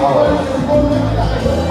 Thank.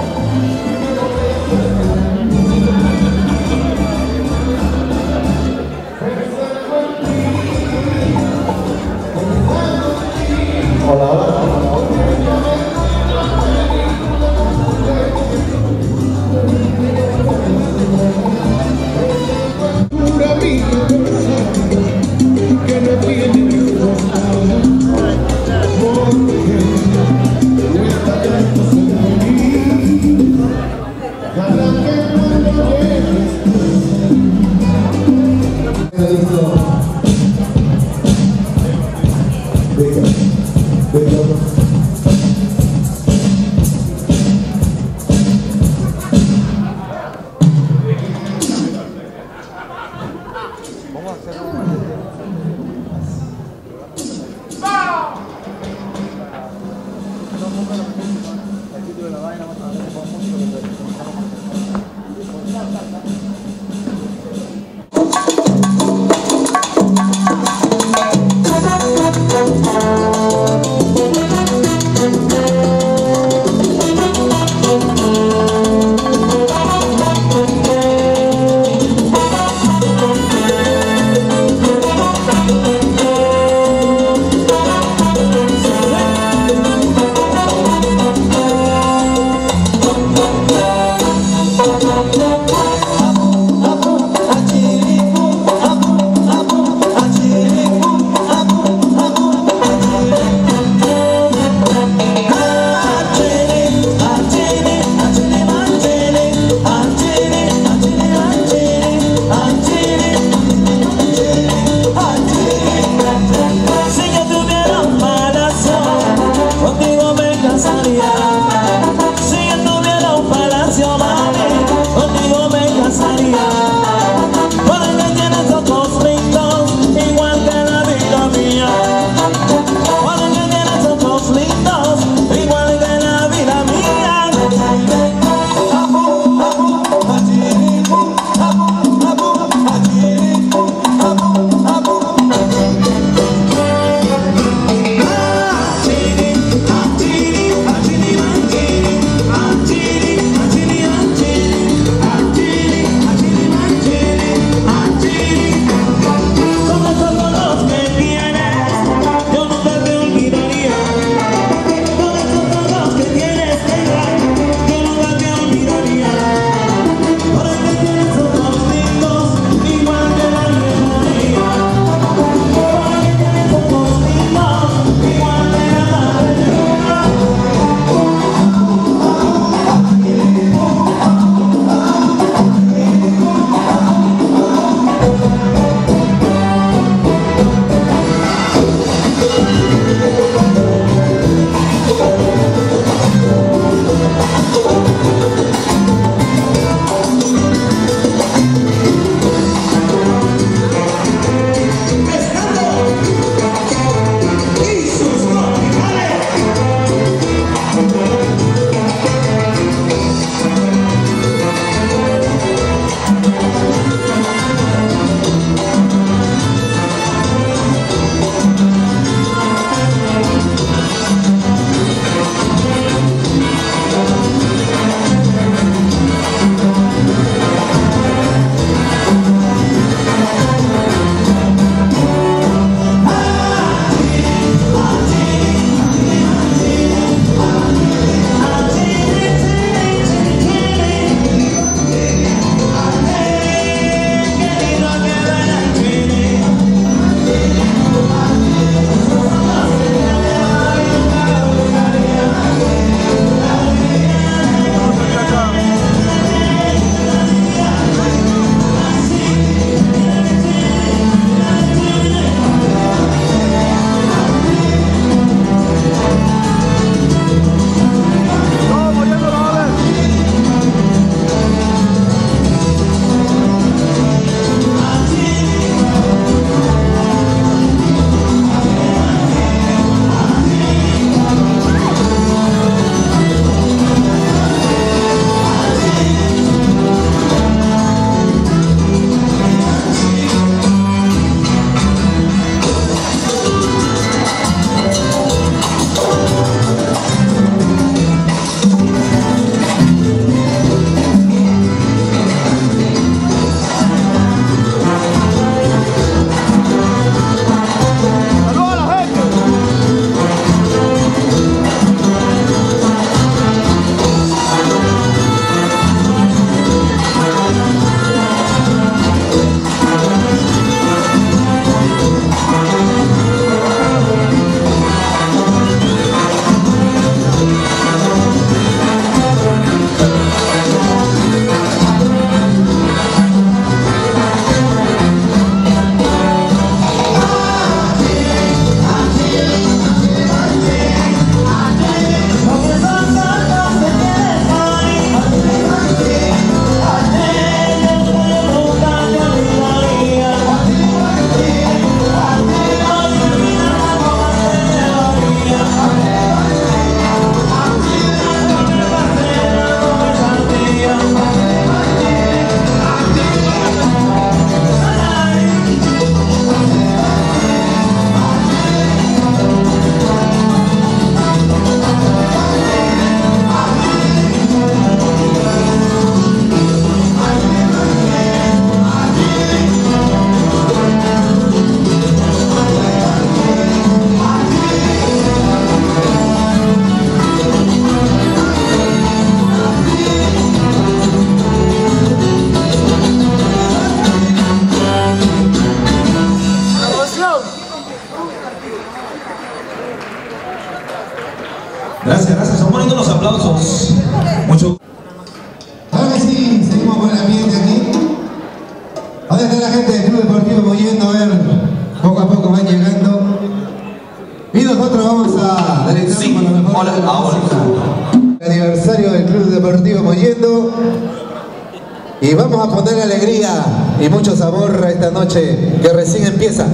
Y mucho sabor a esta noche que recién empieza.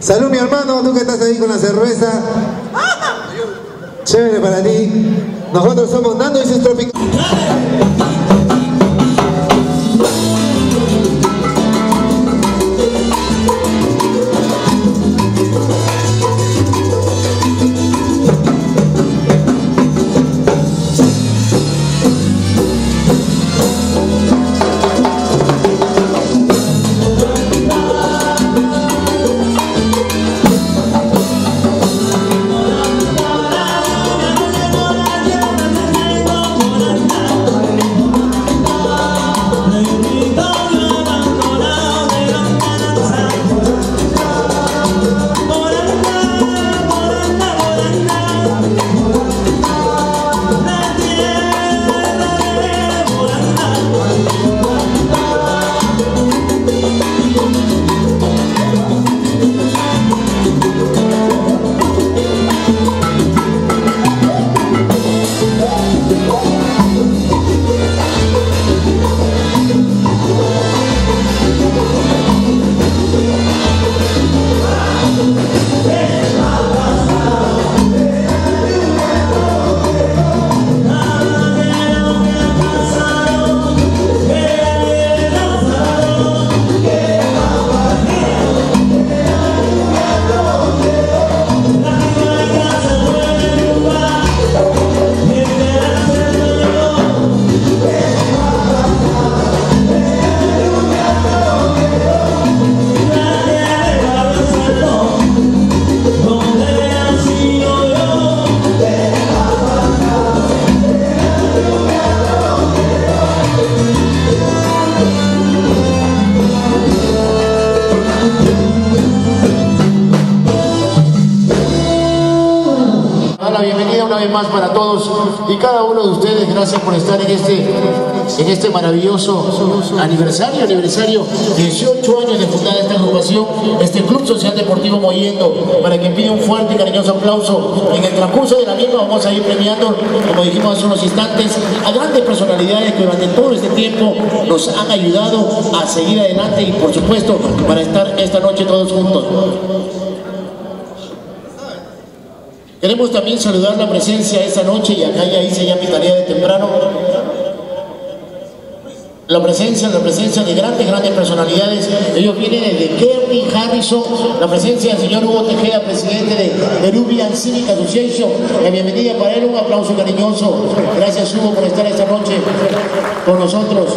Salud mi hermano, tú que estás ahí con la cerveza. Chévere para ti. Nosotros somos Nando y sus tropicales. Maravilloso aniversario, aniversario 18 años de fundada esta agrupación, este Club Social Deportivo Moyendo, para que pida un fuerte y cariñoso aplauso. En el transcurso de la misma vamos a ir premiando, como dijimos hace unos instantes, a grandes personalidades que durante todo este tiempo nos han ayudado a seguir adelante y por supuesto para estar esta noche todos juntos. Queremos también saludar la presencia esta noche, y acá ya hice ya mi tarea de temprano, la presencia, la presencia de grandes, grandes personalidades. Ellos vienen desde Kerry, Harrison, la presencia del señor Hugo Tejeda, presidente de Peruvian Civic Association. La bienvenida para él, un aplauso cariñoso. Gracias Hugo por estar esta noche con nosotros.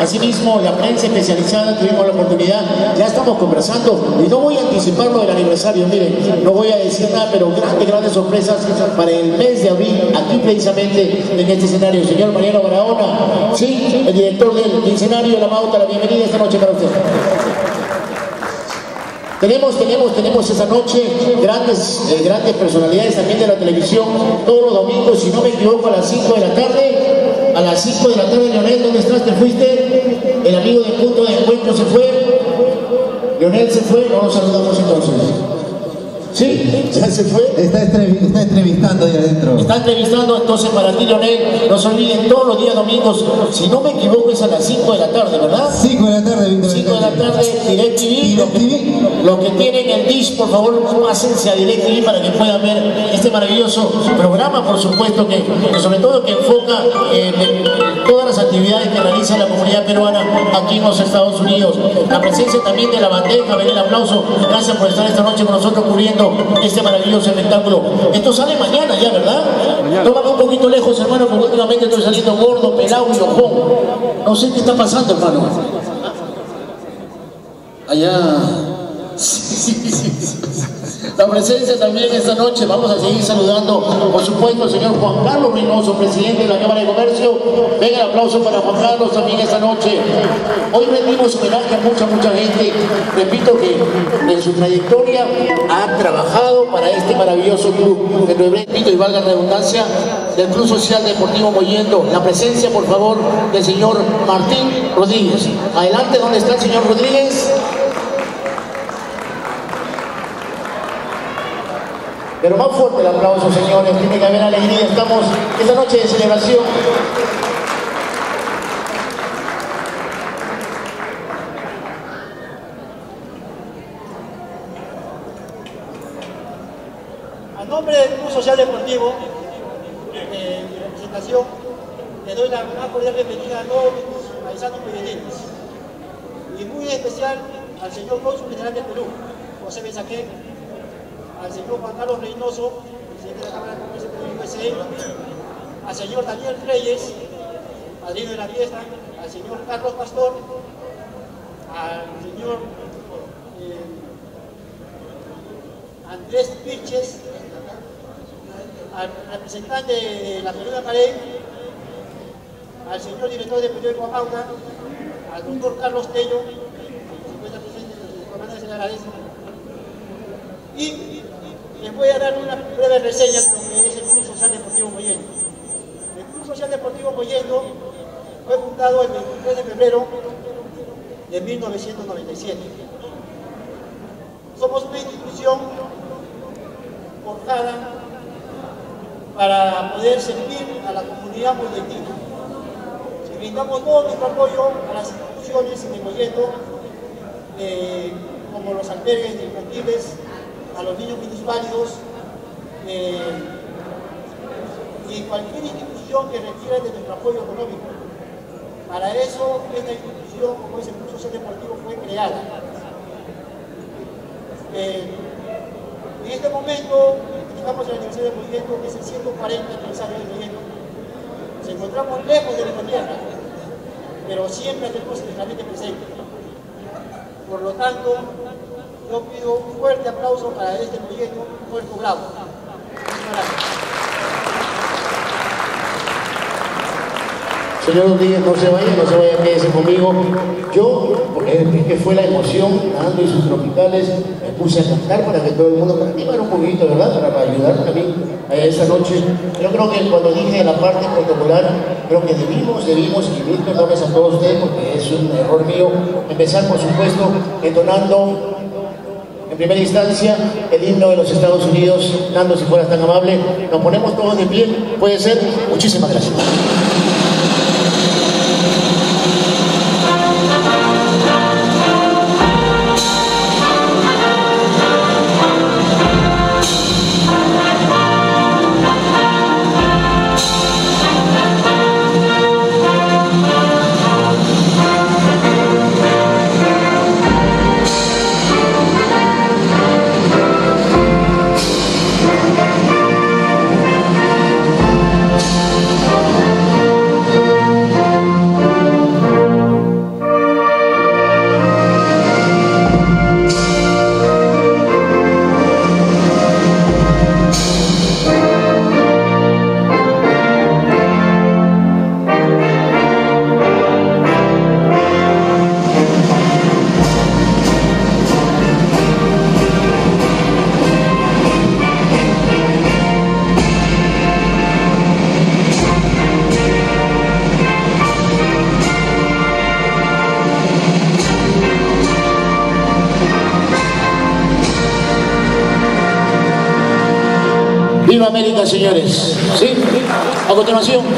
Asimismo, la prensa especializada, tuvimos la oportunidad, ya estamos conversando, y no voy a anticipar lo del aniversario, miren, no voy a decir nada, pero grandes, grandes sorpresas para el mes de abril, aquí precisamente en este escenario. Señor Mariano Barahona, sí, el director del de la Mauta, la bienvenida esta noche para usted. Tenemos, tenemos, tenemos esta noche grandes, eh, grandes personalidades también de la televisión, todos los domingos, si no me equivoco, a las 5 de la tarde. A las 5 de la tarde, Leonel, ¿dónde estás? ¿Te fuiste? El amigo de punto de encuentro se fue. Leonel se fue, no nos saludamos entonces. Sí, ya se fue. Está, está entrevistando ahí adentro. Está entrevistando entonces para ti, Leonel. No se olviden todos los días domingos, si no me equivoco, es a las 5 de la tarde, ¿verdad? 5 de la tarde, Víctor 5 de la tarde, DirecTV. Lo que, que tienen el dish, por favor, pásense a DirecTV para que puedan ver este maravilloso programa, por supuesto, que, que sobre todo que enfoca en, en todas las actividades que realiza la comunidad peruana aquí en los Estados Unidos. La presencia también de la bandeja, ven el aplauso. Gracias por estar esta noche con nosotros cubriendo este maravilloso espectáculo. Esto sale mañana ya, ¿verdad? Tómame un poquito lejos, hermano, porque últimamente estoy saliendo gordo, pelado y ojón. No sé qué está pasando, hermano. Allá. Sí, sí, sí, sí. La presencia también esta noche, vamos a seguir saludando, por supuesto, al señor Juan Carlos Reynoso, presidente de la Cámara de Comercio. Venga el aplauso para Juan Carlos también esta noche. Hoy rendimos homenaje a mucha, mucha gente. Repito que en su trayectoria ha trabajado para este maravilloso club. repito y valga la redundancia, del Club Social Deportivo Moyendo. La presencia, por favor, del señor Martín Rodríguez. Adelante, ¿dónde está el señor Rodríguez? Pero más fuerte el aplauso, señores. Tiene que haber alegría. Estamos esta noche de celebración. A nombre del Club Social Deportivo, eh, de representación, le doy la más cordial bienvenida a todos mis paisanos peregrinos y muy especial al señor Cónsul General de Perú, José Besaqué, al señor Juan Carlos Reynoso, presidente de la Cámara de Comercio de USA, al señor Daniel Reyes, padrino de la fiesta, al señor Carlos Pastor, al señor eh, Andrés Piches, al representante de la de Pared, al señor director de periódico Pauta, al doctor Carlos Tello, que se encuentra presente, se le agradece. Y les voy a dar una breve reseña de lo que es el Club Social Deportivo Moyendo. El Club Social Deportivo Moyendo fue fundado el 23 de febrero de 1997. Somos una institución forjada para poder servir a la comunidad moyentina. Brindamos todo nuestro apoyo a las instituciones de Moyendo, eh, como los albergues infantiles, a los niños minusválidos eh, y cualquier institución que requiera de nuestro apoyo económico. Para eso esta institución, como es el Club Social Deportivo, fue creada. Eh, en este momento estamos en el aniversario de Movimiento, que es el 140 aniversario del Movimiento. Nos encontramos lejos de nuestra tierra, pero siempre tenemos mente presente. Por lo tanto, yo pido un fuerte aplauso para este proyecto, Puerto Bravo. Señor Rodríguez, no se vaya, no se vaya, quédese conmigo. Yo, porque que fue la emoción, nadando y sus tropicales, me puse a cantar para que todo el mundo animara un poquito, ¿verdad? Para ayudar también a esa noche. Yo creo que cuando dije la parte protocolar, creo que debimos, debimos, y mil perdones a todos ustedes, porque es un error mío, empezar, por supuesto, entonando en primera instancia, el himno de los Estados Unidos, Nando, si fueras tan amable, nos ponemos todos de pie, puede ser. Muchísimas gracias.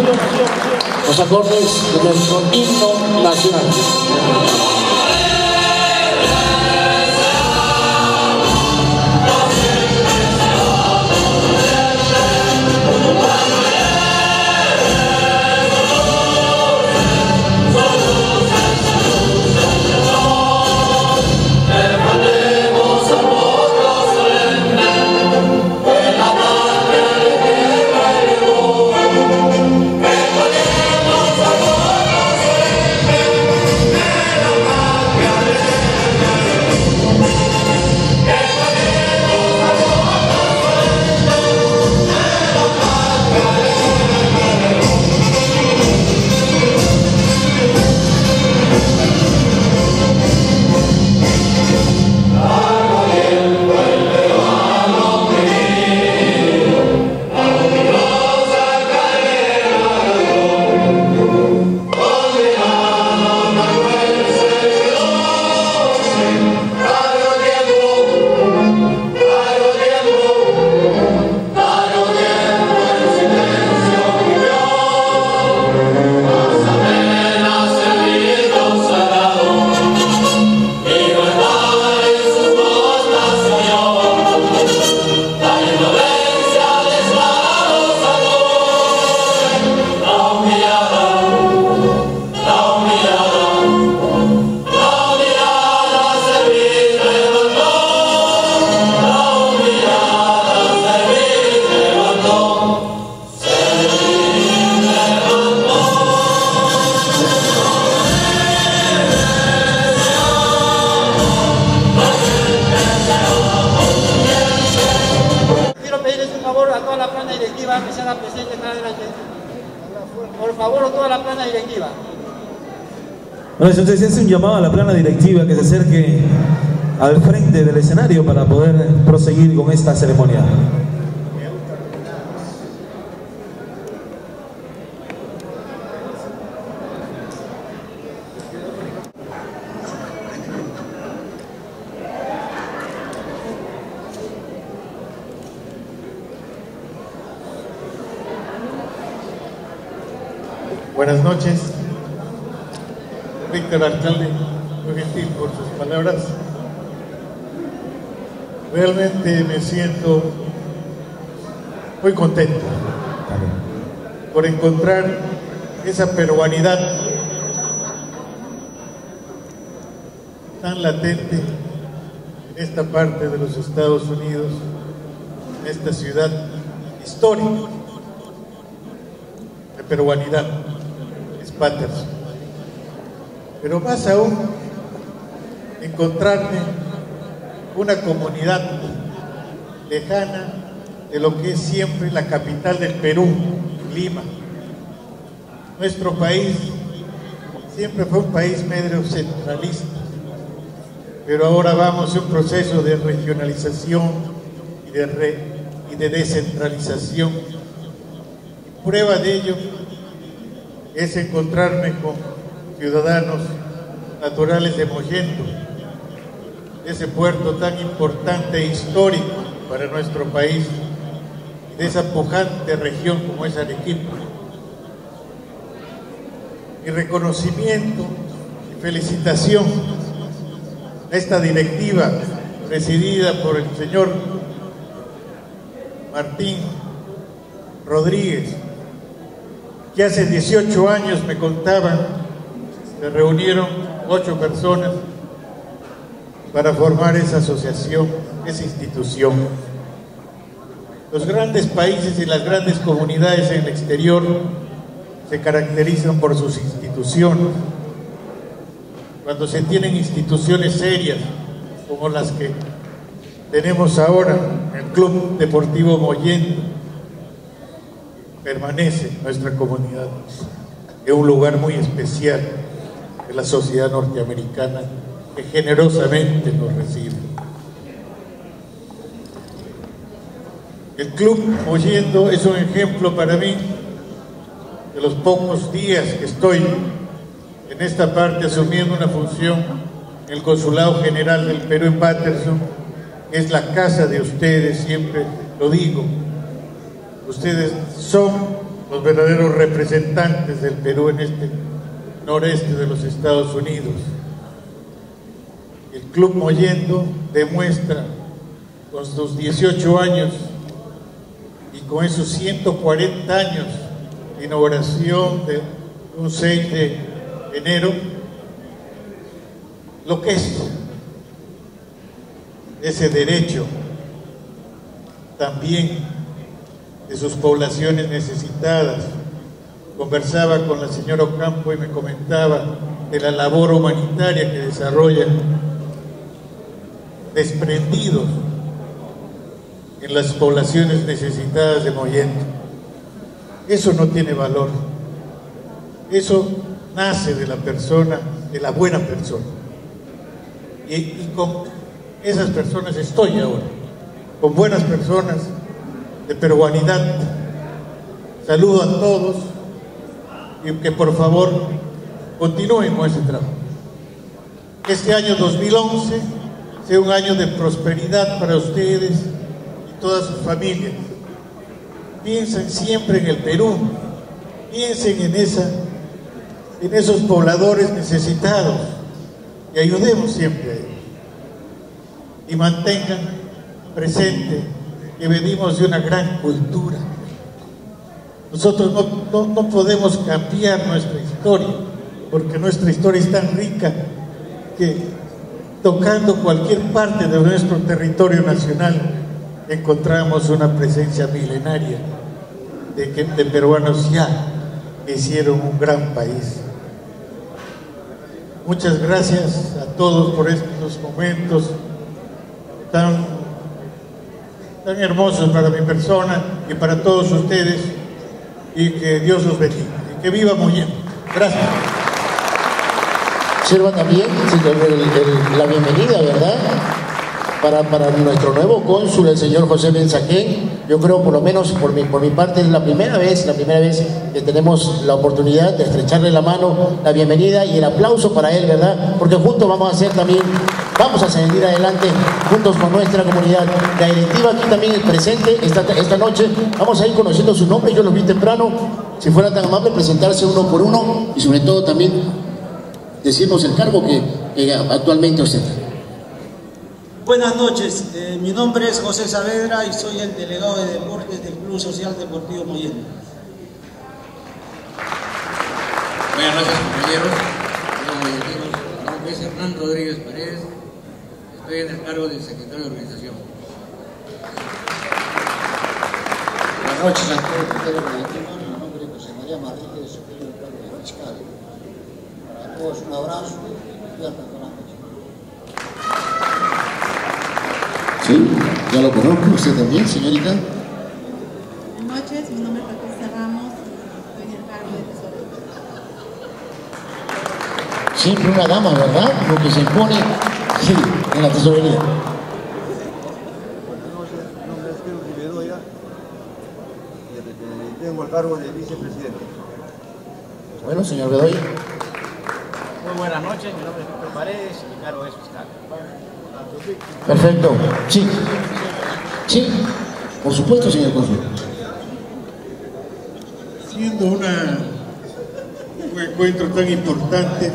Los acordes de nuestro himno nacional. Por favor, toda la plana directiva. Bueno, entonces hace un llamado a la plana directiva que se acerque al frente del escenario para poder proseguir con esta ceremonia. Buenas noches, Víctor Alcalde, muy gentil por sus palabras. Realmente me siento muy contento por encontrar esa peruanidad tan latente en esta parte de los Estados Unidos, en esta ciudad histórica de peruanidad. Patterson. Pero más aún, encontrarme una comunidad lejana de lo que es siempre la capital del Perú, Lima. Nuestro país siempre fue un país medio centralista, pero ahora vamos a un proceso de regionalización y de, y de descentralización. prueba de ello es encontrarme con ciudadanos naturales de Mollendo, ese puerto tan importante e histórico para nuestro país, de esa pujante región como es Arequipa. Mi reconocimiento y felicitación a esta directiva presidida por el señor Martín Rodríguez, que hace 18 años me contaban, se reunieron ocho personas para formar esa asociación, esa institución. Los grandes países y las grandes comunidades en el exterior se caracterizan por sus instituciones. Cuando se tienen instituciones serias como las que tenemos ahora, el Club Deportivo Mollendo, permanece nuestra comunidad. En un lugar muy especial de la sociedad norteamericana que generosamente nos recibe. El Club Oyendo es un ejemplo para mí de los pocos días que estoy en esta parte asumiendo una función en el Consulado General del Perú en Patterson, es la casa de ustedes, siempre lo digo, Ustedes son los verdaderos representantes del Perú en este noreste de los Estados Unidos. El Club Mollendo demuestra con sus 18 años y con esos 140 años de inauguración de un 6 de enero, lo que es ese derecho también de sus poblaciones necesitadas. Conversaba con la señora Ocampo y me comentaba de la labor humanitaria que desarrollan desprendidos en las poblaciones necesitadas de Mollendo. Eso no tiene valor. Eso nace de la persona, de la buena persona. Y, y con esas personas estoy ahora, con buenas personas de peruanidad. Saludo a todos y que por favor continúen con ese trabajo. Este año 2011 sea un año de prosperidad para ustedes y todas sus familias. Piensen siempre en el Perú, piensen en, esa, en esos pobladores necesitados y ayudemos siempre a ellos. Y mantengan presente que venimos de una gran cultura. Nosotros no, podemos cambiar nuestra historia, porque nuestra historia es tan rica que tocando cualquier parte de nuestro territorio nacional encontramos una presencia milenaria de, de peruanos ya que hicieron un gran país. Muchas gracias a todos por estos momentos tan tan hermosos para mi persona y para todos ustedes y que Dios los bendiga y que viva muy bien. Gracias. Sirva también la bienvenida, ¿verdad? Para, para, nuestro nuevo cónsul, el señor José Benzaquén. Yo creo, por lo menos por mi, por mi parte, es la primera vez, la primera vez que tenemos la oportunidad de estrecharle la mano, la bienvenida y el aplauso para él, ¿verdad? Porque juntos vamos a hacer también, vamos a seguir adelante juntos con nuestra comunidad. La directiva aquí también es presente esta, esta noche. Vamos a ir conociendo su nombre, yo lo vi temprano. Si fuera tan amable, presentarse uno por uno y sobre todo también decirnos el cargo que, actualmente ostenta. Buenas noches, eh, mi nombre es José Saavedra y soy el delegado de deportes del Club Social Deportivo Moyendo. Buenas noches compañeros, mi nombre es Hernán Rodríguez Pérez, estoy en el cargo del secretario de organización. Buenas noches a todos ustedes, mi nombre es José María Martínez, soy el cargo de fiscal todos un abrazo y hasta la noche. Sí, ya lo conozco, usted también, señorita. Buenas noches, mi nombre es Patricia Ramos y estoy en el cargo de. Siempre una dama, ¿verdad? Lo que se impone, sí, en la tesorería. Buenas noches, mi nombre es Pedro Bedoya y tengo el cargo de vicepresidente. Bueno, señor Bedoya. Muy buenas noches, mi nombre es Víctor Paredes y mi cargo es fiscal. Perfecto. Sí. Sí. Por supuesto, señor cónsul. Siendo una, un encuentro tan importante,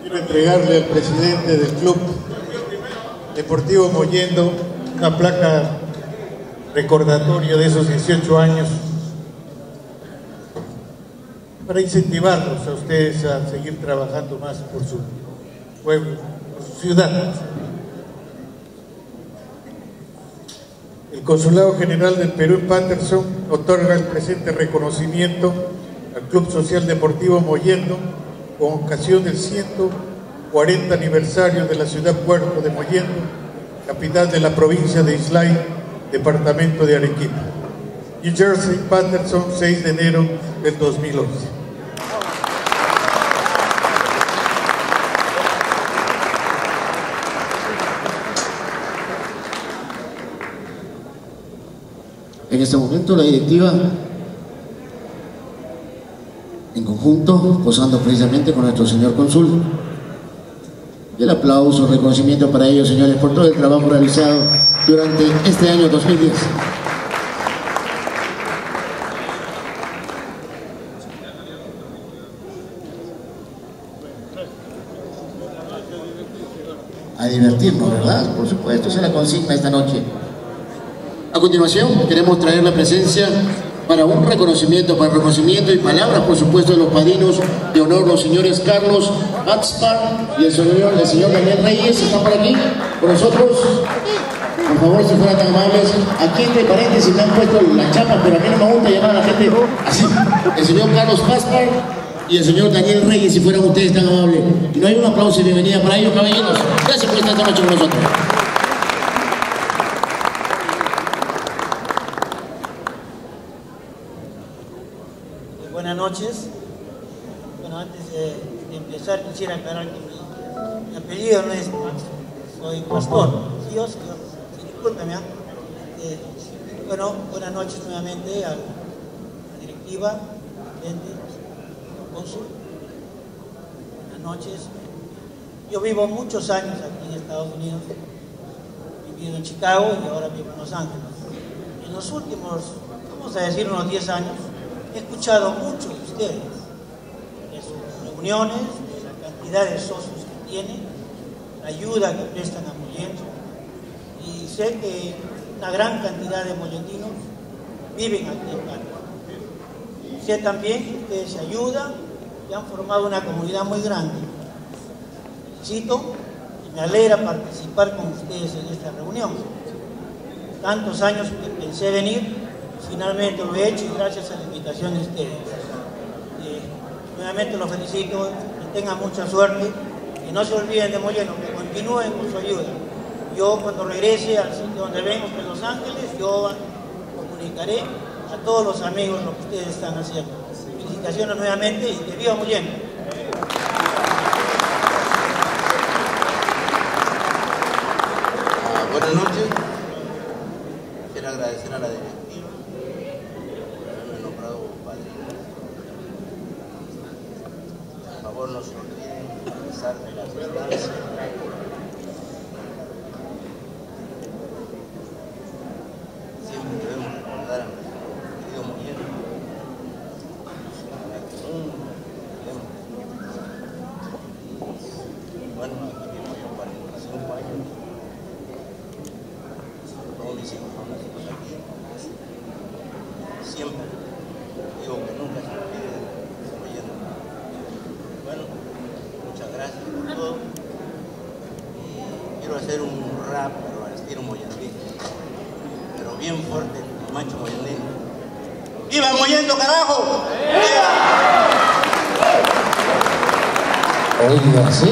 quiero entregarle al presidente del Club Deportivo Moyendo una placa recordatoria de esos 18 años para incentivarlos a ustedes a seguir trabajando más por su pueblo, por su ciudad. El Consulado General del Perú en Patterson otorga el presente reconocimiento al Club Social Deportivo Moyendo con ocasión del 140 aniversario de la ciudad puerto de Moyendo, capital de la provincia de Islay, departamento de Arequipa. New Jersey, Patterson, 6 de enero del 2011. En este momento la directiva, en conjunto, posando precisamente con nuestro señor cónsul, y el aplauso, reconocimiento para ellos, señores, por todo el trabajo realizado durante este año 2010. A divertirnos, ¿verdad? Por supuesto, esa es la consigna esta noche. A continuación, queremos traer la presencia para un reconocimiento, para reconocimiento y palabras, por supuesto, de los padrinos de honor, los señores Carlos Axpar y el señor, señor Daniel Reyes, ¿están por aquí con nosotros? Por favor, si fueran tan amables, aquí entre paréntesis me han puesto la chapa, pero a mí no me gusta llamar a la gente así. El señor Carlos Gaspar y el señor Daniel Reyes, si fueran ustedes tan amables. Y no hay un aplauso y bienvenida para ellos, caballeros. Gracias por estar esta noche con nosotros. Pastor. Sí, discúlpeme. ¿eh? Bueno, buenas noches nuevamente a la directiva, presidente, cónsul. Buenas noches. Yo vivo muchos años aquí en Estados Unidos. He vivido en Chicago y ahora vivo en Los Ángeles. En los últimos, vamos a decir, unos 10 años, he escuchado mucho de ustedes, de sus reuniones, de la cantidad de socios que tienen, ayuda que prestan a Mollendo, y sé que una gran cantidad de mollendinos viven aquí en Panamá. Sé también que ustedes se ayudan y han formado una comunidad muy grande. Felicito y me alegra participar con ustedes en esta reunión. Tantos años que pensé venir finalmente lo he hecho y gracias a la invitación de ustedes. Eh, nuevamente los felicito, que tengan mucha suerte y no se olviden de Molleno, continúen con su ayuda. Yo cuando regrese al sitio donde vengo, que Los Ángeles, yo comunicaré a todos los amigos lo que ustedes están haciendo. Felicitaciones nuevamente y que viva muy bien. Ah, buenas noches. Quiero agradecer a la directiva por haberme nombrado padrino. Por favor, no se olviden, a pesar de las distancias. Siempre debemos recordar a nuestro querido Muriel. Para que nunca olvidemos. Bueno, aquí tengo yo 45 años. Todos mis hijos son nacidos aquí. Siempre digo que nunca se olvide de oyendo. Bueno, muchas gracias por todo. Y quiero hacer un rap, pero al estilo moyandín. Pero bien fuerte, el macho moyandín. ¡Viva Moyendo, carajo! Oiga, sí.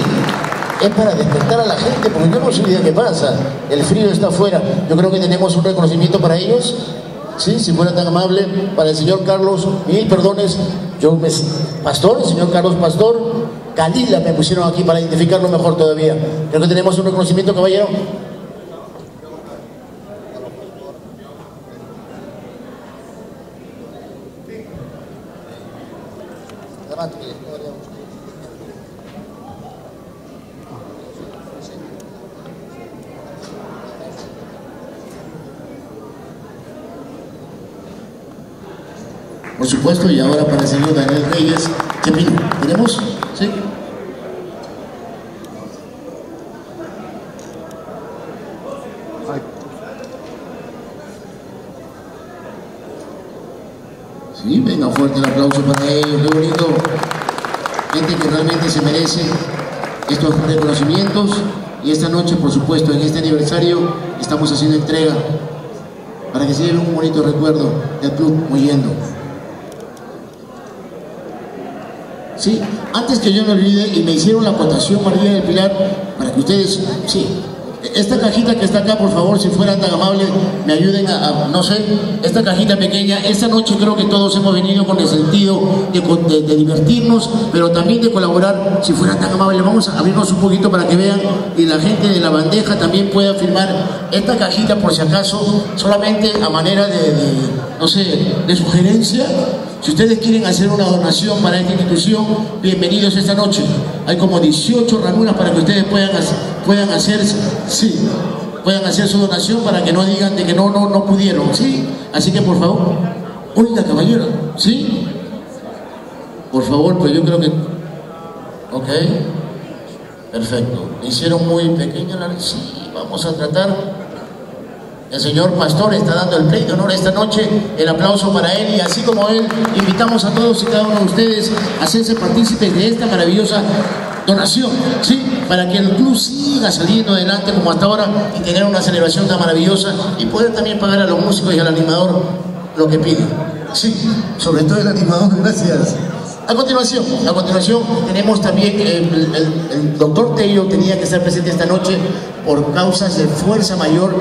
Es para despertar a la gente, porque no hemos idea qué pasa. El frío está afuera. Yo creo que tenemos un reconocimiento para ellos. Sí, si fuera tan amable, para el señor Carlos, mil perdones, yo me, Pastor, el señor Carlos Pastor, Calila me pusieron aquí para identificarlo mejor todavía. Creo que tenemos un reconocimiento, caballero. Por y ahora para el señor Daniel Reyes, ¿qué? ¿Tenemos? ¿Sí? Sí, venga, fuerte el aplauso para ellos, qué bonito. Gente que realmente se merece estos reconocimientos y esta noche, por supuesto, en este aniversario, estamos haciendo entrega para que se lleve un bonito recuerdo del Club Muyendo. Antes que yo me olvide, y me hicieron la votación María del Pilar, para que ustedes, sí, esta cajita que está acá, por favor, si fueran tan amables, me ayuden a, no sé, esta cajita pequeña, esta noche creo que todos hemos venido con el sentido de, divertirnos, pero también de colaborar, si fueran tan amables, vamos a abrirnos un poquito para que vean y la gente de la bandeja también pueda firmar esta cajita por si acaso, solamente a manera de, no sé, de sugerencia, si ustedes quieren hacer una donación para esta institución, bienvenidos esta noche. Hay como 18 ranuras para que ustedes puedan, puedan hacer, sí, puedan hacer su donación para que no digan de que no, no, no pudieron, ¿sí? Así que por favor, oiga caballero, ¿sí? Por favor, pues yo creo que, ok, perfecto. Me hicieron muy pequeña la, sí, vamos a tratar. El señor Pastor está dando el play de honor esta noche, el aplauso para él y así como él, invitamos a todos y cada uno de ustedes a hacerse partícipes de esta maravillosa donación, ¿sí? Para que el club siga saliendo adelante como hasta ahora y tener una celebración tan maravillosa y poder también pagar a los músicos y al animador lo que piden. Sí, sobre todo el animador, gracias. A continuación, a continuación tenemos también el, el- el doctor Tello tenía que estar presente esta noche por causas de fuerza mayor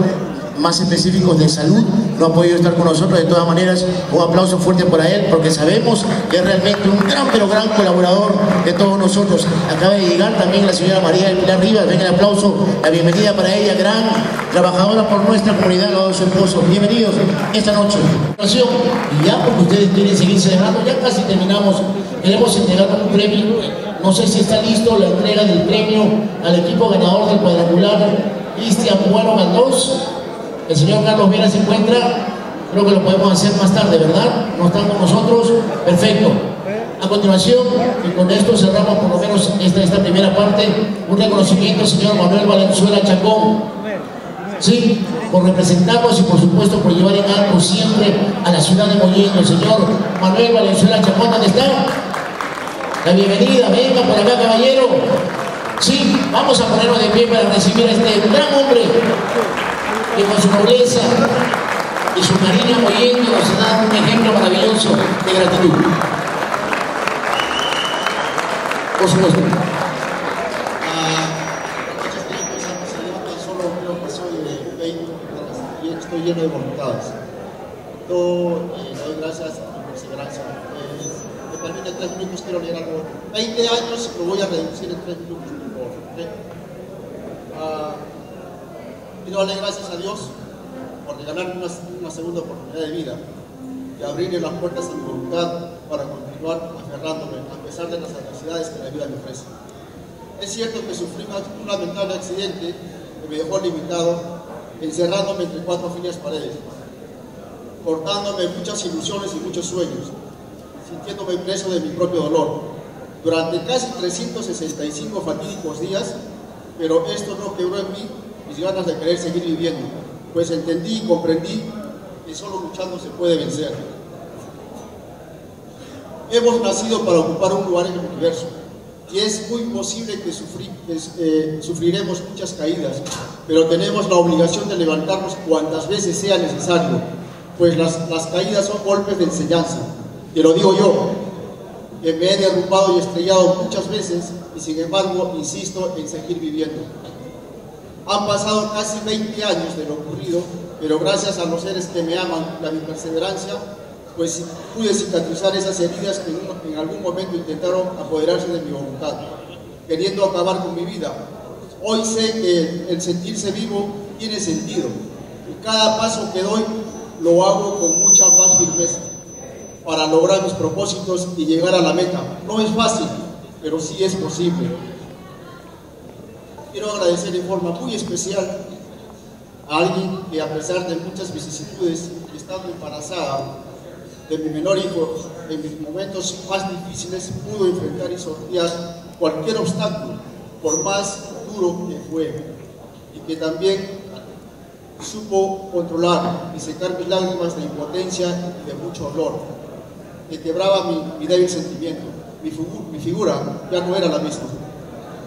más específicos de salud, no ha podido estar con nosotros, de todas maneras, un aplauso fuerte para él, porque sabemos que es realmente un gran, pero gran colaborador de todos nosotros. Acaba de llegar también la señora María del Pilar Rivas, venga el aplauso, la bienvenida para ella, gran trabajadora por nuestra comunidad, al lado de su esposo. Bienvenidos esta noche. Y ya porque ustedes quieren seguir celebrando, ya casi terminamos, queremos entregar un premio, no sé si está listo la entrega del premio al equipo ganador del cuadrangular, Cristian Bueno Galdós. El señor Carlos Vera se encuentra, creo que lo podemos hacer más tarde, ¿verdad? ¿No están con nosotros? Perfecto. A continuación, y con esto cerramos por lo menos esta, primera parte, un reconocimiento al señor Manuel Valenzuela Chacón. Sí, por representarnos y por supuesto por llevar en alto siempre a la ciudad de Mollendo. El señor Manuel Valenzuela Chacón, ¿dónde está? La bienvenida, venga por acá, caballero. Sí, vamos a ponernos de pie para recibir a este gran hombre que con su nobleza y su cariño mollendo nos da un ejemplo maravilloso de gratitud. Por supuesto. Quiero pasar lleno de voluntades. Todo, eh, doy gracias a perseverancia. Eh, me permite tres minutos, quiero leer algo. 20 años lo voy a reducir en tres minutos, por favor. ¿ok? Ah, quiero darle gracias a Dios por regalarme una, una segunda oportunidad de vida y abrirle las puertas a mi voluntad para continuar aferrándome a pesar de las adversidades que la vida me ofrece. Es cierto que sufrí un lamentable accidente que me dejó limitado, encerrándome entre cuatro frías paredes, cortándome muchas ilusiones y muchos sueños, sintiéndome preso de mi propio dolor, durante casi 365 fatídicos días, pero esto no quebró en mí mis ganas de querer seguir viviendo, pues entendí y comprendí que solo luchando se puede vencer. Hemos nacido para ocupar un lugar en el universo, y es muy posible que, eh, sufriremos muchas caídas, pero tenemos la obligación de levantarnos cuantas veces sea necesario, pues las, las caídas son golpes de enseñanza. Te lo digo yo, que me he derrumbado y estrellado muchas veces y sin embargo insisto en seguir viviendo. Han pasado casi 20 años de lo ocurrido, pero gracias a los seres que me aman y a mi perseverancia, pues pude cicatrizar esas heridas que en, algún momento intentaron apoderarse de mi voluntad, queriendo acabar con mi vida. Hoy sé que el sentirse vivo tiene sentido y cada paso que doy lo hago con mucha más firmeza para lograr mis propósitos y llegar a la meta. No es fácil, pero sí es posible. Quiero agradecer en forma muy especial a alguien que a pesar de muchas vicisitudes, estando embarazada de mi menor hijo, en mis momentos más difíciles pudo enfrentar y sortear cualquier obstáculo, por más duro que fue, y que también supo controlar y secar mis lágrimas de impotencia y de mucho dolor, que quebraba mi, mi débil sentimiento. Mi figura ya no era la misma,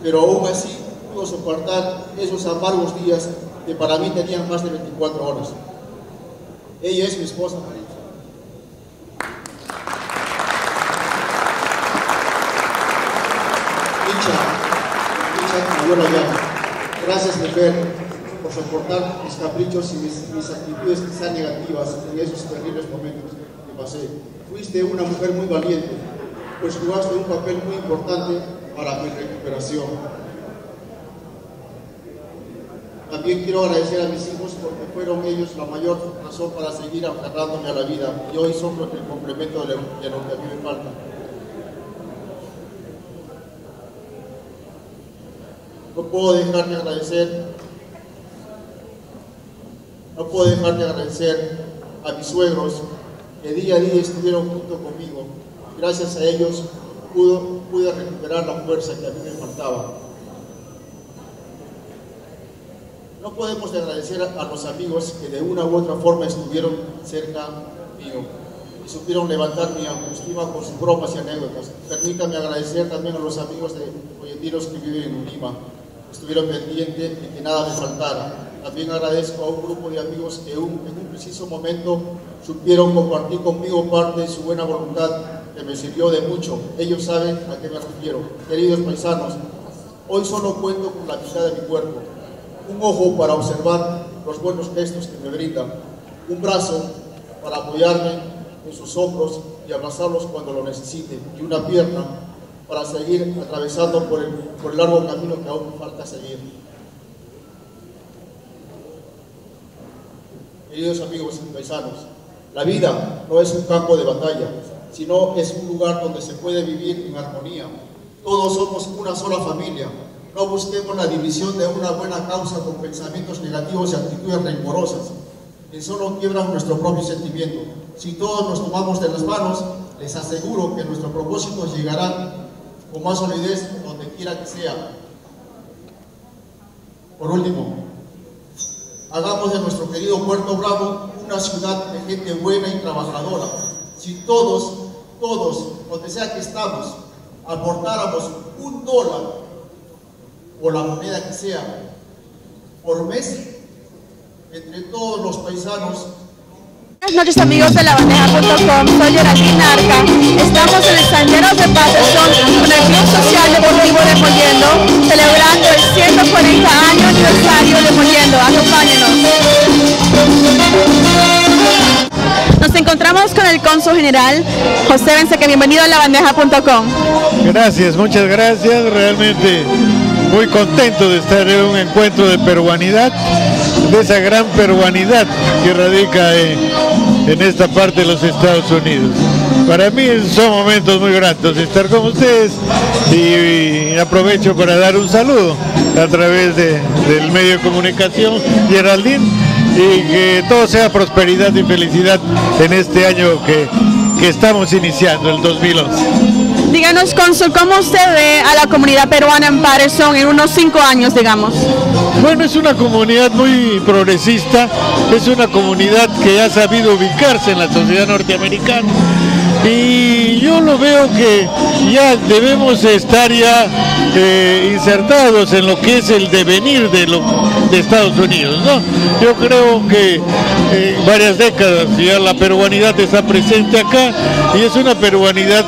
pero aún así soportar esos amargos días que para mí tenían más de 24 horas. Ella es mi esposa, María. Dicha, dicha mayor allá. Gracias, mujer, por soportar mis caprichos y mis, actitudes quizás negativas en esos terribles momentos que pasé. Fuiste una mujer muy valiente, pues jugaste un papel muy importante para mi recuperación. También quiero agradecer a mis hijos porque fueron ellos la mayor razón para seguir aferrándome a la vida y hoy son el complemento de lo, que a mí me falta. No puedo dejar de agradecer, no puedo dejar de agradecer a mis suegros que día a día estuvieron junto conmigo. Gracias a ellos pudo, pude recuperar la fuerza que a mí me faltaba. No podemos de agradecer a, los amigos que de una u otra forma estuvieron cerca mío y supieron levantar mi autoestima con sus bromas y anécdotas. Permítame agradecer también a los amigos de Oyentinos que viven en Lima, estuvieron pendientes de que nada me faltara. También agradezco a un grupo de amigos que en un preciso momento supieron compartir conmigo parte de su buena voluntad que me sirvió de mucho. Ellos saben a qué me refiero. Queridos paisanos, hoy solo cuento con la mitad de mi cuerpo. Un ojo para observar los buenos gestos que me brindan. Un brazo para apoyarme en sus hombros y abrazarlos cuando lo necesite. Y una pierna para seguir atravesando por el, largo camino que aún me falta seguir. Queridos amigos y paisanos, la vida no es un campo de batalla, sino es un lugar donde se puede vivir en armonía. Todos somos una sola familia. No busquemos la división de una buena causa con pensamientos negativos y actitudes rencorosas, que solo quiebran nuestro propio sentimiento. Si todos nos tomamos de las manos, les aseguro que nuestro propósito llegará con más solidez donde quiera que sea. Por último, hagamos de nuestro querido Puerto Bravo una ciudad de gente buena y trabajadora. Si todos, todos, donde sea que estamos, aportáramos un dólar o la moneda que sea por mes, entre todos los paisanos Buenas noches amigos de labandeja.com, soy Geraldine Arca. Estamos en el Sanderos de Patterson con el Club Social Deportivo de Mollendo, celebrando el 140 año aniversario de Mollendo. Acompáñenos. encontramos con el cónsul general José Benseque. Bienvenido a labandeja.com. Gracias, muchas gracias. Realmente muy contento de estar en un encuentro de peruanidad, de esa gran peruanidad que radica en, esta parte de los Estados Unidos. Para mí son momentos muy gratos estar con ustedes y, aprovecho para dar un saludo a través de- del medio de comunicación Geraldine y que todo sea prosperidad y felicidad en este año que, que estamos iniciando, el 2011. Díganos, cónsul, ¿cómo usted ve a la comunidad peruana en Patterson en unos cinco años, digamos? Bueno, es una comunidad muy progresista, es una comunidad que ha sabido ubicarse en la sociedad norteamericana y yo lo veo que ya debemos estar ya eh, insertados en lo que es el devenir de, lo, Estados Unidos. ¿no? Yo creo que eh, varias décadas ya la peruanidad está presente acá y es una peruanidad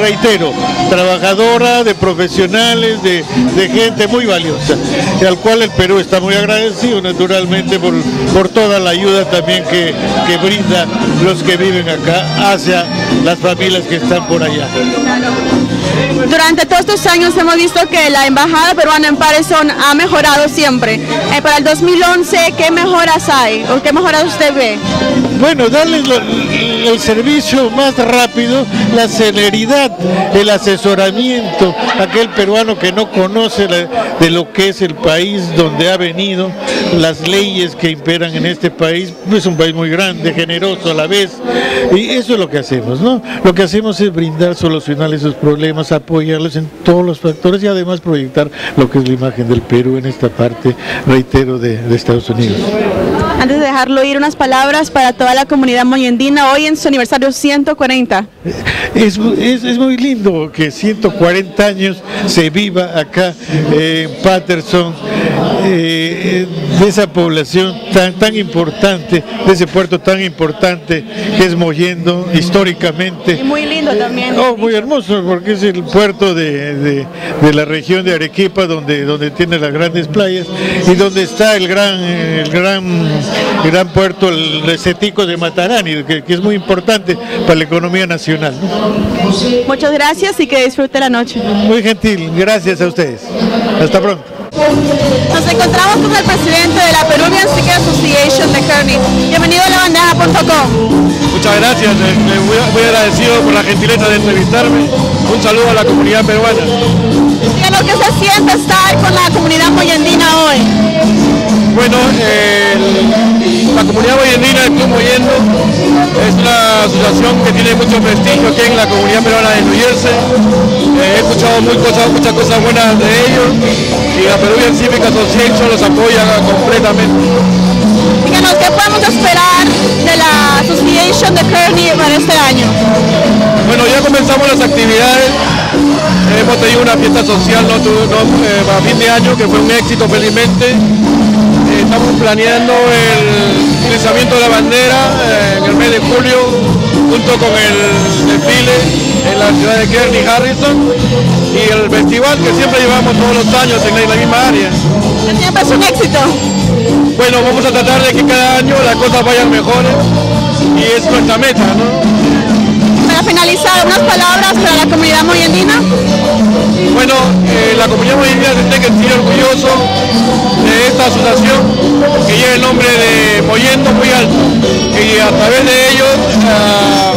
reitero, trabajadora, de profesionales, de, gente muy valiosa, al cual el Perú está muy agradecido naturalmente por, por toda la ayuda también que, que brinda los que viven acá hacia las familias que están por allá. Durante todos estos años hemos visto que la embajada peruana en Patterson ha mejorado siempre. Eh, para el 2011, ¿qué mejoras hay o qué mejoras usted ve? Bueno, darles lo- el servicio más rápido, la celeridad, el asesoramiento, aquel peruano que no conoce de lo que es el país donde ha venido, las leyes que imperan en este país, es un país muy grande, generoso a la vez, y eso es lo que hacemos, ¿no? Lo que hacemos es brindar, solucionar esos problemas, apoyarlos en todos los factores y además proyectar lo que es la imagen del Perú en esta parte, reitero, de, de Estados Unidos. Antes de dejarlo ir, unas palabras para toda la comunidad moyendina hoy en su aniversario 140. Es, es- es muy lindo que 140 años se viva acá eh, en Patterson, eh, de esa población tan, tan importante, de ese puerto tan importante que es Mollendo históricamente. Y muy lindo también. Oh, muy hermoso, porque es el puerto de, de- de la región de Arequipa, donde, donde tiene las grandes playas y donde está el gran, el gran, gran puerto, el Cetico de Matarani, que, que es muy importante para la economía nacional. ¿no? Muchas gracias y que disfrute la noche. Muy gentil, gracias a ustedes. Hasta pronto. Nos encontramos con el presidente de la Peruvian Sticker Association de Kearney. Bienvenido a labandeja.com. Muchas gracias, eh, muy, muy agradecido por la gentileza de entrevistarme. Un saludo a la comunidad peruana. Qué se siente estar con la comunidad moyendina hoy. Bueno, eh, el- la comunidad moyendina del Club Moyendo es una asociación que tiene mucho prestigio aquí en la comunidad peruana de New Jersey. Eh, he escuchado muy cosas, muchas cosas buenas de ellos y la Peruvian Civic Association los apoya completamente. Díganos qué podemos esperar de la Association de Kearney para este año. Bueno, ya comenzamos las actividades. Hemos tenido una fiesta social ¿no? Tu- no, eh, para fin de año que fue un éxito felizmente. Estamos planeando el izamiento de la bandera eh, en el mes de julio junto con el desfile en la ciudad de Kearney, Harrison y el festival que siempre llevamos todos los años en la misma área. Siempre es un éxito. Bueno, vamos a tratar de que cada año las cosas vayan mejores y es nuestra meta, ¿no? Para finalizar, unas palabras para la comunidad moyendina. Bueno, eh, la comunidad boliviana se tiene que sentir orgulloso de esta asociación que lleva el nombre de Moyendo muy alto y a través de ellos ah,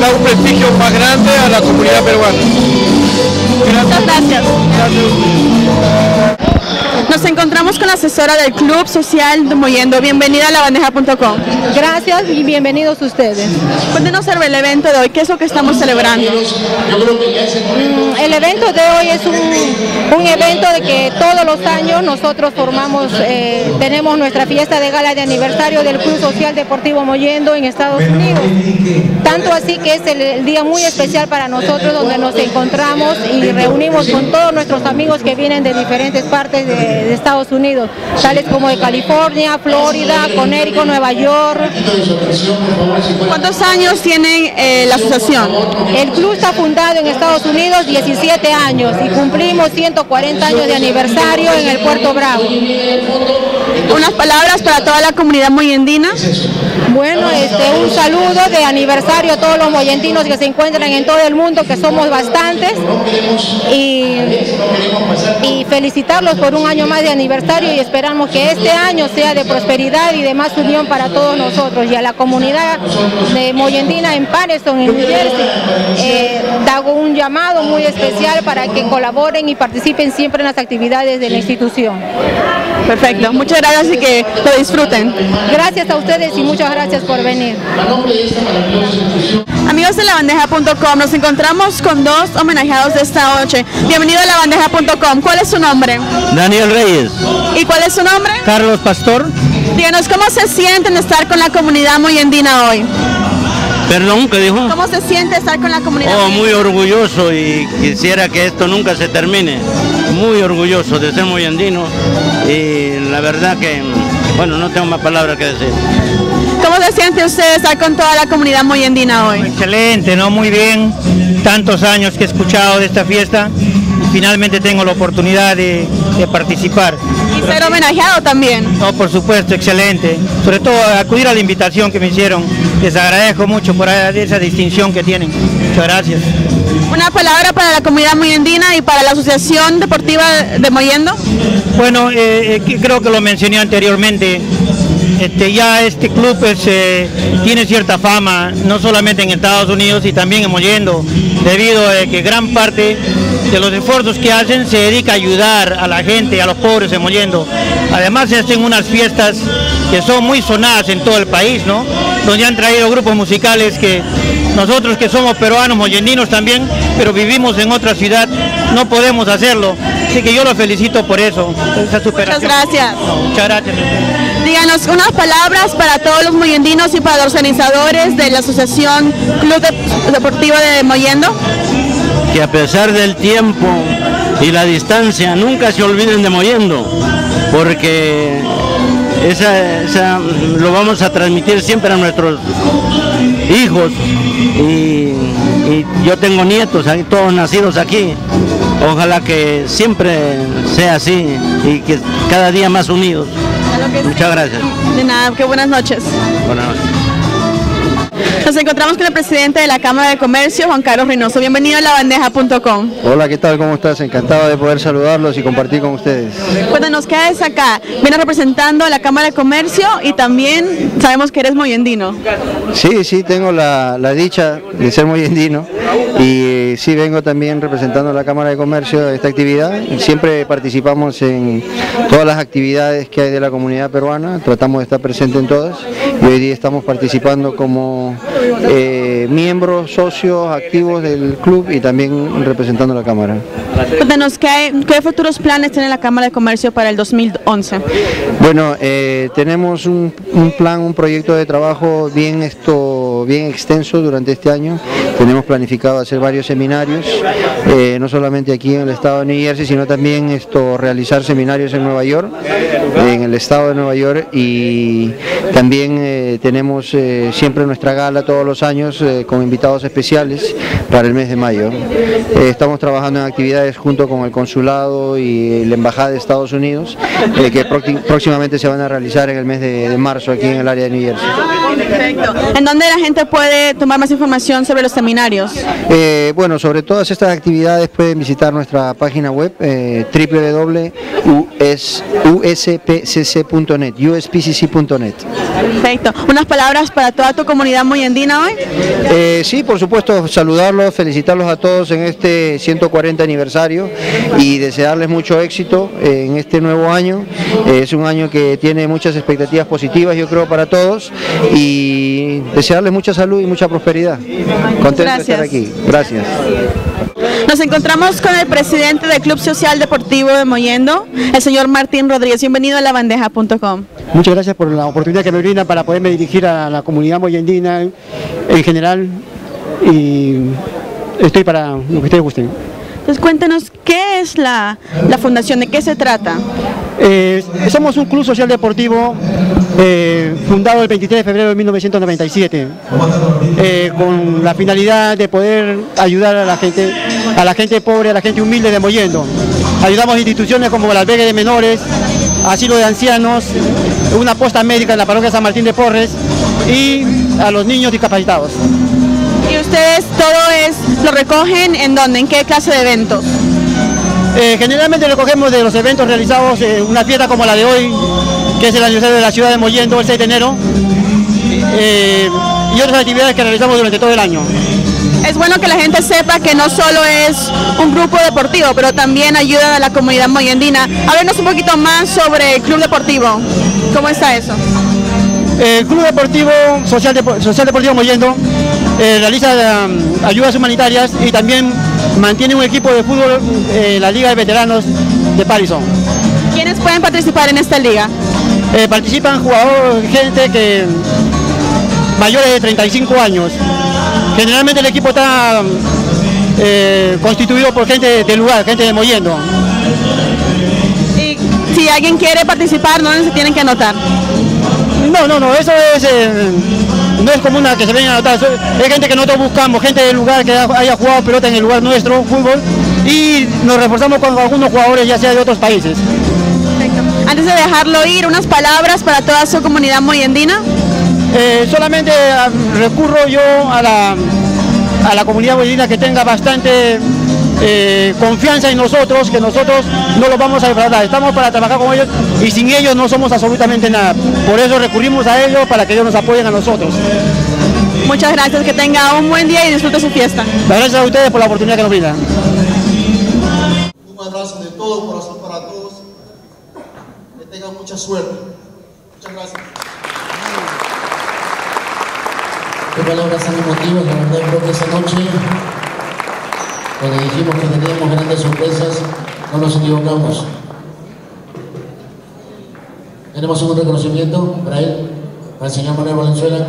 da un prestigio más grande a la comunidad peruana. Muchas gracias. Nos encontramos con la asesora del Club Social de Moyendo. Bienvenida a labandeja.com. Gracias y bienvenidos ustedes. Cuéntenos sobre el evento de hoy. ¿Qué es lo que estamos celebrando? Mm, El evento de hoy es un, un evento de que todos los años nosotros formamos, eh, tenemos nuestra fiesta de gala de aniversario del Club Social Deportivo Moyendo en Estados Unidos. Tanto así que es el, el día muy especial para nosotros donde nos encontramos y reunimos con todos nuestros amigos que vienen de diferentes partes de, de Estados Unidos, tales como de California, Florida, Connecticut, Nueva York. ¿Cuántos años tiene eh, la asociación? El club está fundado en Estados Unidos 17 años y cumplimos 140 años de aniversario en el Puerto Bravo. Unas palabras para toda la comunidad moyendina. Bueno, este, un saludo de aniversario a todos los moyentinos que se encuentran en todo el mundo, que somos bastantes, y, y felicitarlos por un año más de aniversario y esperamos que este año sea de prosperidad y de más unión para todos nosotros y a la comunidad de Moyendina en Patterson, en New Jersey. Eh, hago un llamado muy especial para que colaboren y participen siempre en las actividades de la institución. Perfecto, muchas gracias y que lo disfruten. Gracias a ustedes y muchas gracias por venir. Amigos de labandeja.com, nos encontramos con dos homenajeados de esta noche. Bienvenido a labandeja.com. ¿Cuál es su nombre? Daniel Reyes. ¿Y cuál es su nombre? Carlos Pastor. Díganos cómo se sienten estar con la comunidad moyendina hoy. Perdón, ¿qué dijo? ¿Cómo se siente estar con la comunidad? Oh, muy orgulloso y quisiera que esto nunca se termine. Muy orgulloso de ser moyendino y la verdad que, bueno, no tengo más palabras que decir. ¿Cómo se siente usted estar con toda la comunidad moyendina hoy? Excelente, ¿no? Muy bien. Tantos años que he escuchado de esta fiesta y finalmente tengo la oportunidad de, de participar. Y ser homenajeado también. No, por supuesto, excelente. Sobre todo acudir a la invitación que me hicieron. Les agradezco mucho por esa distinción que tienen. Muchas gracias. Una palabra para la comunidad moyendina y para la Asociación Deportiva de Moyendo. Bueno, eh, eh, creo que lo mencioné anteriormente. Este, ya este club pues, eh, tiene cierta fama, no solamente en Estados Unidos y también en Mollendo, debido a que gran parte de los esfuerzos que hacen se dedica a ayudar a la gente, a los pobres en Mollendo. Además se hacen unas fiestas que son muy sonadas en todo el país, ¿no? Donde han traído grupos musicales que nosotros que somos peruanos, mollendinos también, pero vivimos en otra ciudad, no podemos hacerlo. Así que yo lo felicito por eso, esa superación. Muchas gracias. No, muchas gracias. Díganos unas palabras para todos los moyendinos y para los organizadores de la Asociación Club de- Deportivo de Moyendo. Que a pesar del tiempo y la distancia, nunca se olviden de Moyendo, porque esa, esa- lo vamos a transmitir siempre a nuestros hijos y, y yo tengo nietos, todos nacidos aquí. Ojalá que siempre sea así y que cada día más unidos. Muchas gracias. De nada, qué buenas noches. Buenas noches. Nos encontramos con el presidente de la Cámara de Comercio, Juan Carlos Reynoso. Bienvenido a labandeja.com. Hola, ¿qué tal? ¿Cómo estás? Encantado de poder saludarlos y compartir con ustedes. Cuéntanos, ¿qué haces acá? Vienes representando a la Cámara de Comercio y también sabemos que eres moyendino. Sí, sí, tengo la, la dicha de ser moyendino y eh, sí vengo también representando a la Cámara de Comercio de esta actividad. Siempre participamos en todas las actividades que hay de la comunidad peruana, tratamos de estar presente en todas y hoy día estamos participando como eh, miembros, socios, activos del club y también representando a la Cámara. Cuéntanos, ¿qué, futuros planes tiene la Cámara de Comercio para el 2011? Bueno, eh, tenemos un, un plan, un proyecto de trabajo bien esto, bien extenso durante este año. Tenemos planificado hacer varios seminarios, eh, no solamente aquí en el estado de New Jersey, sino también esto realizar seminarios en Nueva York, en el estado de Nueva York y también eh, tenemos eh, siempre nuestra gala todos los años con invitados especiales para el mes de mayo. Estamos trabajando en actividades junto con el consulado y la embajada de Estados Unidos que próxi- próximamente se van a realizar en el mes de, de marzo aquí en el área de New Jersey. Perfecto. ¿En dónde la gente puede tomar más información sobre los seminarios? Eh, bueno, sobre todas estas actividades pueden visitar nuestra página web eh, www.uspcc.net, uspcc.net. Perfecto. ¿Unas palabras para toda tu comunidad moyendina hoy? Eh, sí, por supuesto, saludarlos, felicitarlos a todos en este 140 aniversario y desearles mucho éxito eh, en este nuevo año. Eh, es un año que tiene muchas expectativas positivas, yo creo, para todos y desearles mucha salud y mucha prosperidad. Contento de estar Gracias. aquí. Gracias. Nos encontramos con el presidente del Club Social Deportivo de Moyendo, el señor Martín Rodríguez. Bienvenido a labandeja.com. Muchas gracias por la oportunidad que me brindan para poderme dirigir a la comunidad moyendina en general y estoy para lo que ustedes gusten. Entonces cuéntenos, ¿qué es la, la fundación? ¿De qué se trata? Eh, somos un club social deportivo eh, fundado el 23 de febrero de 1997 eh, con la finalidad de poder ayudar a la gente, a la gente pobre, a la gente humilde de Mollendo. Ayudamos instituciones como el albergue de menores, asilo de ancianos, una posta médica en la parroquia San Martín de Porres y a los niños discapacitados. ¿Y ustedes todo es, lo recogen en dónde? ¿En qué clase de eventos? Eh, generalmente recogemos de los eventos realizados en una fiesta como la de hoy, que es el aniversario de la ciudad de Mollendo, el 6 de enero, eh, y otras actividades que realizamos durante todo el año. Es bueno que la gente sepa que no solo es un grupo deportivo, pero también ayuda a la comunidad moyendina. Háblenos un poquito más sobre el club deportivo. ¿Cómo está eso? El Club Deportivo Social, Social Deportivo Mollendo eh, realiza ayudas humanitarias y también mantiene un equipo de fútbol en la Liga de Veteranos de Parison. ¿Quiénes pueden participar en esta liga? Eh, participan jugadores, gente que mayores de 35 años. Generalmente el equipo está eh, constituido por gente del lugar, gente de Mollendo. Y si alguien quiere participar, ¿dónde se tienen que anotar? No, no, no, eso es, eh, no es como una que se venga a anotar, eso es gente que nosotros buscamos, gente del lugar que haya jugado pelota en el lugar nuestro, fútbol, y nos reforzamos con algunos jugadores ya sea de otros países. Antes de dejarlo ir, unas palabras para toda su comunidad moyendina. Eh, solamente ah, recurro yo a la, a la comunidad boliviana que tenga bastante eh, confianza en nosotros, que nosotros no los vamos a defraudar, estamos para trabajar con ellos y sin ellos no somos absolutamente nada. Por eso recurrimos a ellos para que ellos nos apoyen a nosotros. Muchas gracias, que tenga un buen día y disfrute su fiesta. Gracias a ustedes por la oportunidad que nos brindan. Un abrazo de todo corazón para todos. Que tengan mucha suerte. Muchas gracias. Qué palabras tan emotivas, la verdad creo que esa noche, cuando dijimos que teníamos grandes sorpresas, no nos equivocamos. Tenemos un reconocimiento para él, para el señor Manuel Valenzuela.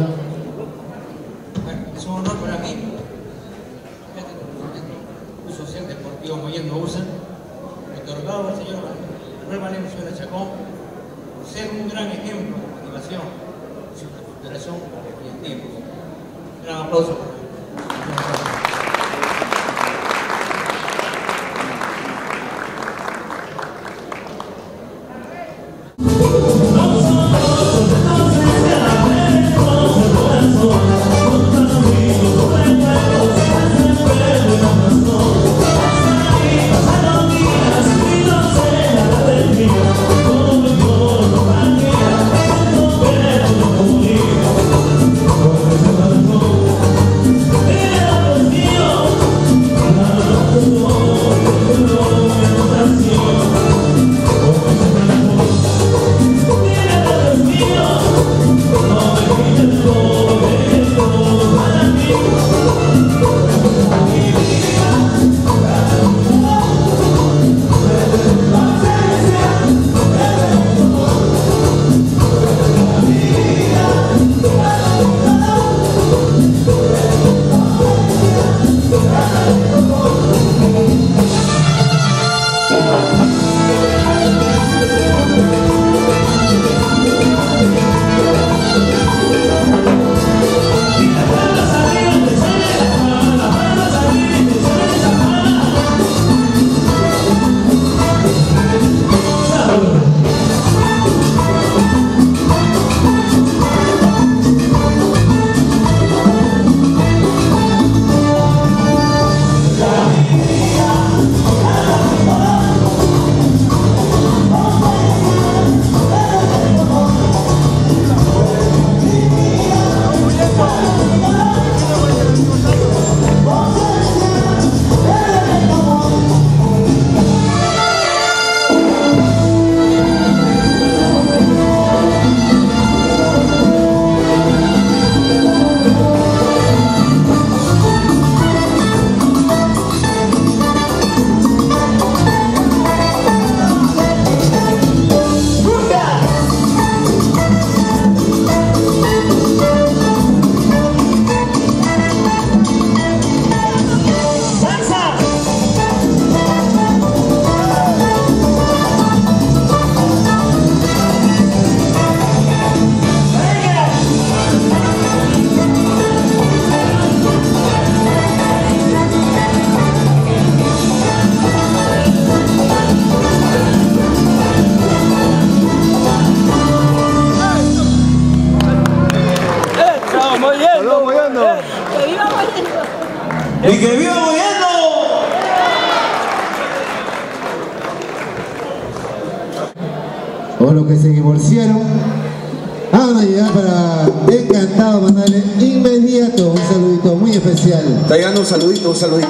Un saludito, un saludito.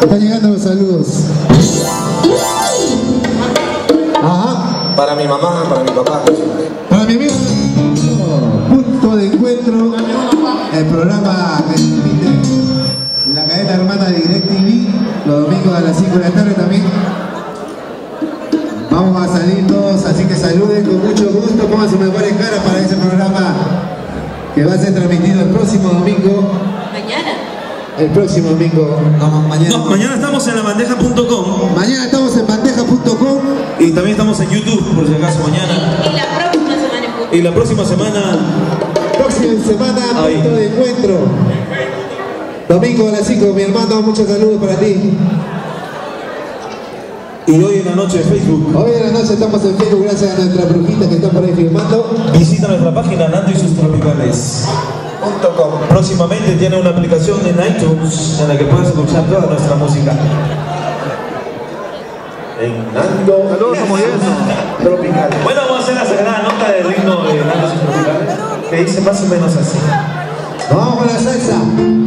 Están llegando los saludos. Ajá. Para mi mamá, para mi papá. Para mi amigo, punto de encuentro, el programa que la cadena hermana de DirecTV, los domingos a las 5 de la tarde también. Vamos a salir todos, así que saluden con mucho gusto, pongan sus mejores caras para ese programa que va a ser transmitido el próximo domingo. Mañana. El próximo domingo. No, mañana. No, mañana estamos en la bandeja.com. Mañana estamos en bandeja.com. Y también estamos en YouTube, por si acaso, mañana. Y la próxima semana en punto. Y la próxima semana. Próxima semana, Ahí. punto de encuentro. Domingo a las 5, mi hermano, muchos saludos para ti. Y hoy en la noche Facebook. Hoy en la noche estamos en Facebook gracias a nuestra brujita que está por ahí filmando. Visita nuestra página Nando y sus tropicales. Próximamente tiene una aplicación en iTunes en la que puedes escuchar toda nuestra música. En Nando. Saludos Tropical. Bueno, vamos a hacer la sagrada nota del ritmo de Nando tropicales, que dice más o menos así. Vamos con la salsa.